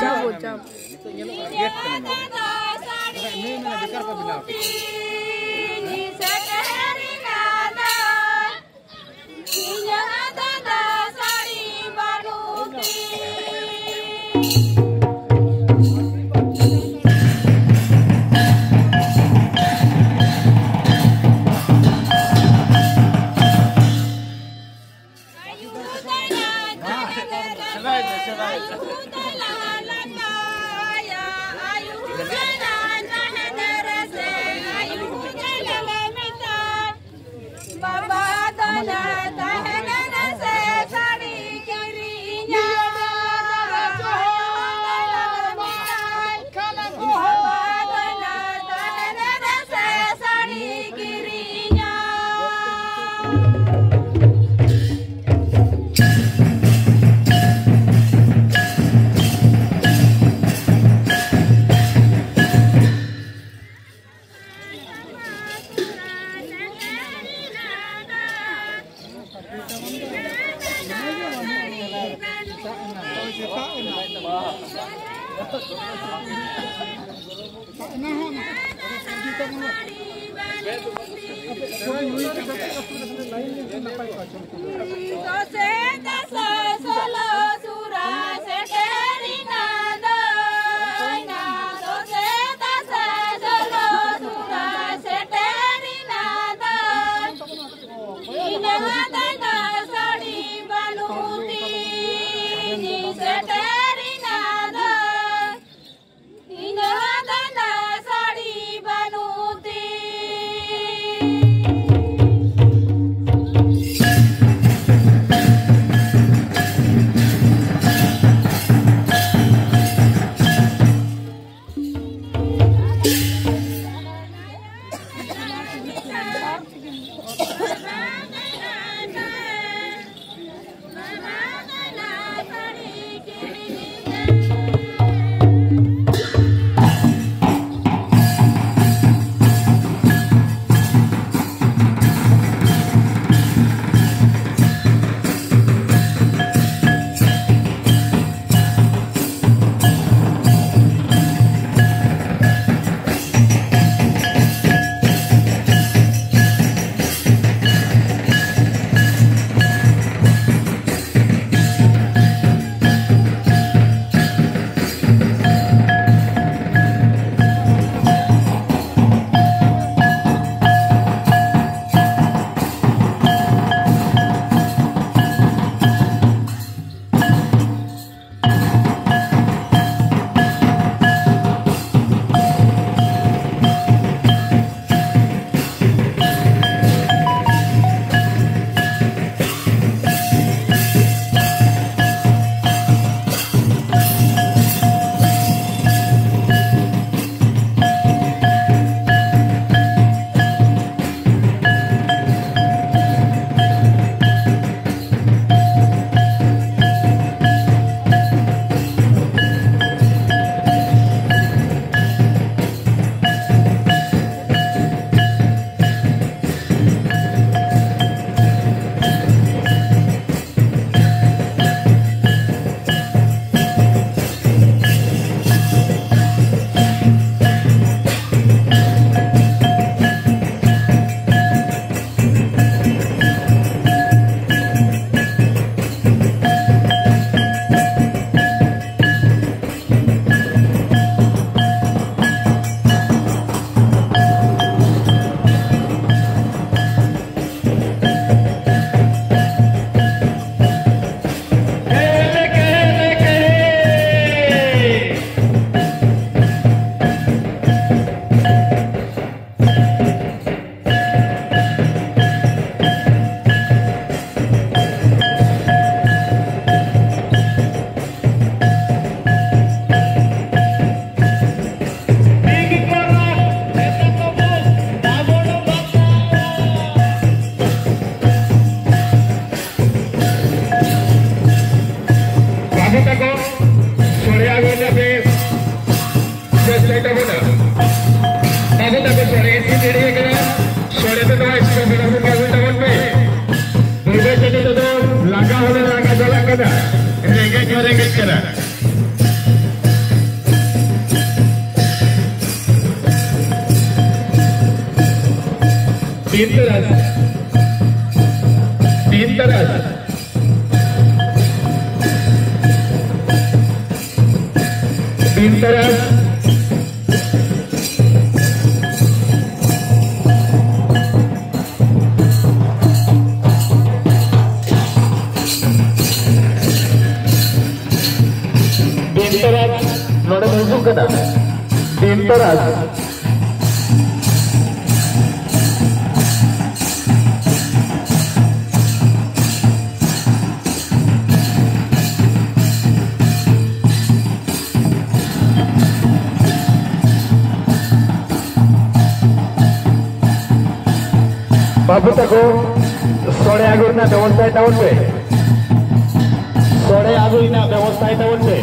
जाओ जाओ Baba Solo Yeah. Kada rengej merengej kada तीन तरह तीन तरह तीन तरह ᱱᱚᱰᱮ ᱦᱤᱡᱩᱜ ᱠᱟᱱᱟ ᱫᱤᱱ ᱛᱟᱨᱟᱥ বাবু তাকে সড়ে আগুন না ব্যবস্থা এটা উঠবে সড়ে আগুন না ব্যবস্থা এটা উঠবে